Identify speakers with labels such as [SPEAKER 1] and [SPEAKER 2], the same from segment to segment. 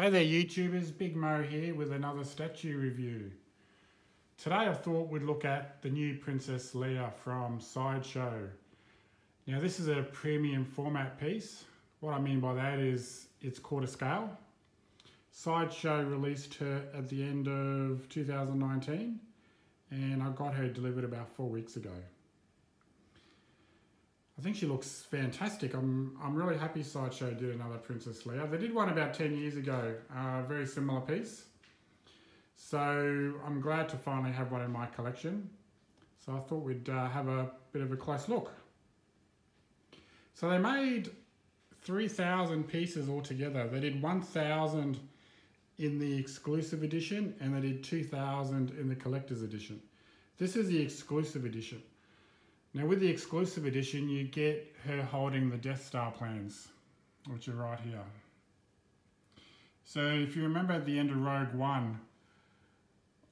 [SPEAKER 1] Hey there YouTubers, Big Mo here with another statue review. Today I thought we'd look at the new Princess Leia from Sideshow. Now this is a premium format piece. What I mean by that is it's quarter scale. Sideshow released her at the end of 2019 and I got her delivered about four weeks ago. I think she looks fantastic. I'm, I'm really happy Sideshow did another Princess Leia. They did one about 10 years ago, a uh, very similar piece. So I'm glad to finally have one in my collection. So I thought we'd uh, have a bit of a close look. So they made 3,000 pieces altogether. They did 1,000 in the exclusive edition and they did 2,000 in the collector's edition. This is the exclusive edition. Now with the exclusive edition, you get her holding the Death Star plans, which are right here. So if you remember at the end of Rogue One,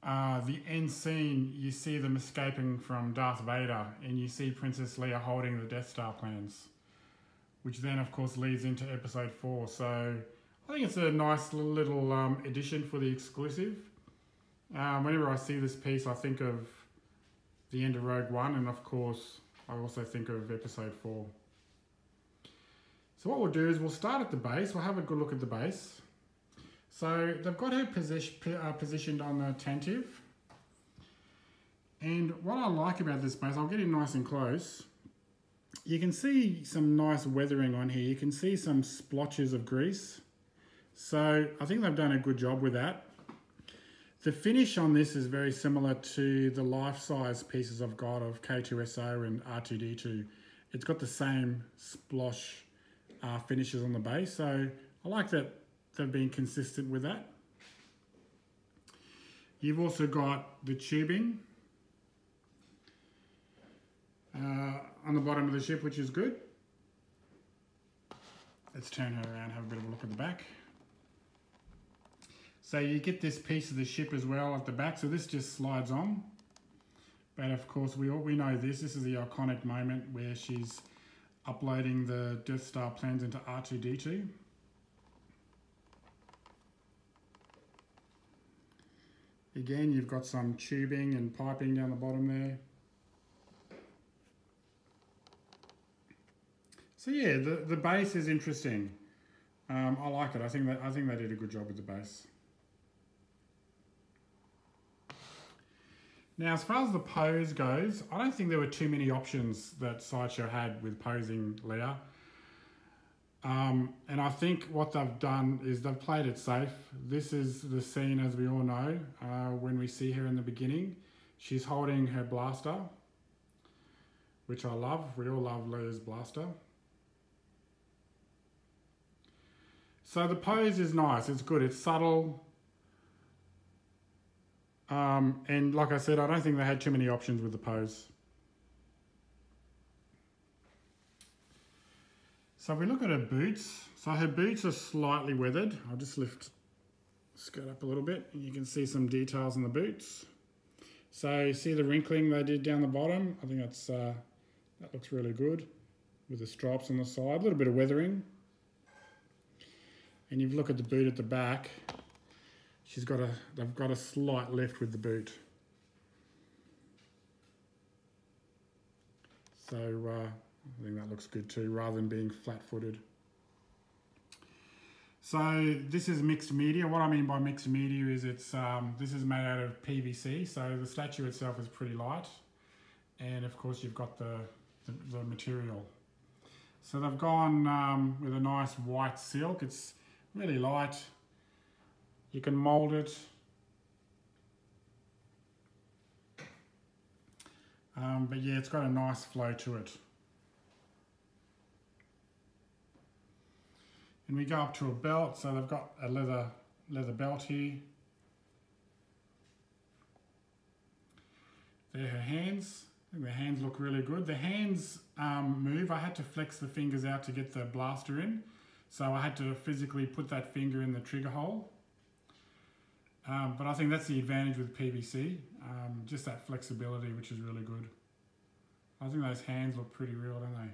[SPEAKER 1] uh, the end scene, you see them escaping from Darth Vader and you see Princess Leia holding the Death Star plans, which then of course leads into episode four. So I think it's a nice little um, addition for the exclusive. Um, whenever I see this piece, I think of the end of Rogue One, and of course, I also think of Episode 4. So what we'll do is we'll start at the base, we'll have a good look at the base. So they've got her position, uh, positioned on the Tantive. And what I like about this base, I'll get in nice and close. You can see some nice weathering on here. You can see some splotches of grease. So I think they've done a good job with that. The finish on this is very similar to the life-size pieces I've got of K2SO and R2D2. It's got the same splosh uh, finishes on the base, so I like that they've been consistent with that. You've also got the tubing uh, on the bottom of the ship, which is good. Let's turn her around, have a bit of a look at the back. So you get this piece of the ship as well at the back. So this just slides on. But of course, we, all, we know this. This is the iconic moment where she's uploading the Death Star plans into R2-D2. Again, you've got some tubing and piping down the bottom there. So yeah, the, the base is interesting. Um, I like it. I think that I think they did a good job with the base. Now, as far as the pose goes, I don't think there were too many options that Sideshow had with posing Leia. Um, and I think what they've done is they've played it safe. This is the scene, as we all know, uh, when we see her in the beginning. She's holding her blaster, which I love. We all love Leia's blaster. So the pose is nice. It's good. It's subtle. Um, and like I said, I don't think they had too many options with the pose. So if we look at her boots, so her boots are slightly weathered. I'll just lift skirt up a little bit and you can see some details on the boots. So you see the wrinkling they did down the bottom. I think that's uh, that looks really good with the stripes on the side, a little bit of weathering. And you look at the boot at the back, she's got a, they've got a slight lift with the boot. So uh, I think that looks good too, rather than being flat-footed. So this is mixed media. What I mean by mixed media is it's um, this is made out of PVC, so the statue itself is pretty light, and of course you've got the the, the material. So they've gone um, with a nice white silk. It's really light, you can mold it. Um, but yeah, it's got a nice flow to it. And we go up to a belt, so they've got a leather leather belt here. There her hands. the hands look really good. The hands um, move. I had to flex the fingers out to get the blaster in. So I had to physically put that finger in the trigger hole. Um, but I think that's the advantage with PVC, um, just that flexibility, which is really good. I think those hands look pretty real, don't they?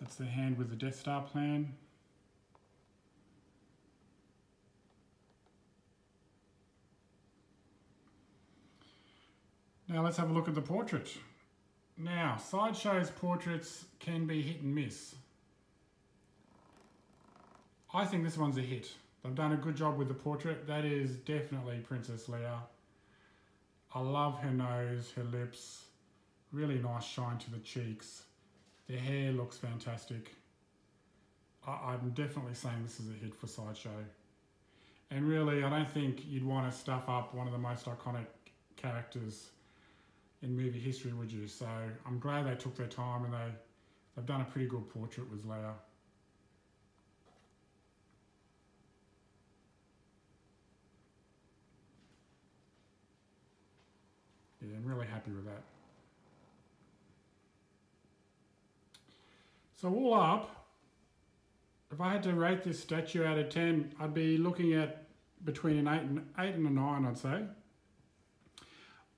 [SPEAKER 1] That's the hand with the Death Star plan. Now let's have a look at the portrait. Now, Sideshow's portraits can be hit and miss. I think this one's a hit. They've done a good job with the portrait. That is definitely Princess Leia. I love her nose, her lips, really nice shine to the cheeks. The hair looks fantastic. I, am definitely saying this is a hit for Sideshow. And really, I don't think you'd want to stuff up one of the most iconic characters in movie history, would you? So I'm glad they took their time and they, they've done a pretty good portrait with Leia. Yeah, I'm really happy with that. So all up, if I had to rate this statue out of 10, I'd be looking at between an 8 and, eight and a 9, I'd say.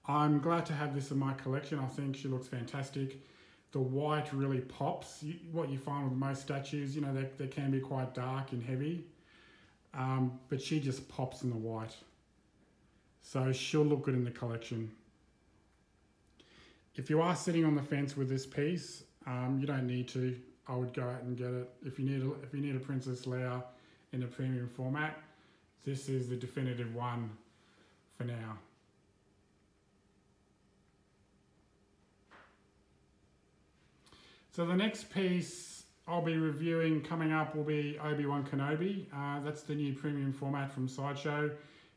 [SPEAKER 1] I'm glad to have this in my collection. I think she looks fantastic. The white really pops. What you find with most statues, you know, they, they can be quite dark and heavy. Um, but she just pops in the white. So she'll look good in the collection. If you are sitting on the fence with this piece, um, you don't need to. I would go out and get it. If you need a, if you need a Princess Leia in a premium format, this is the definitive one for now. So the next piece I'll be reviewing coming up will be Obi-Wan Kenobi. Uh, that's the new premium format from Sideshow.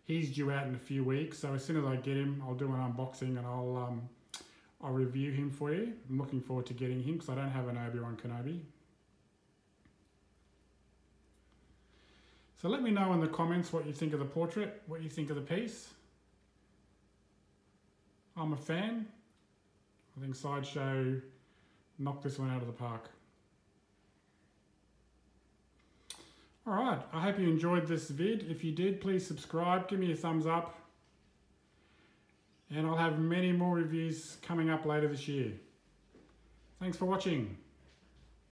[SPEAKER 1] He's due out in a few weeks, so as soon as I get him, I'll do an unboxing and I'll um, I'll review him for you. I'm looking forward to getting him because I don't have an Obi-Wan Kenobi. So let me know in the comments what you think of the portrait, what you think of the piece. I'm a fan. I think Sideshow knocked this one out of the park. Alright, I hope you enjoyed this vid. If you did, please subscribe, give me a thumbs up. And I'll have many more reviews coming up later this year. Thanks for watching.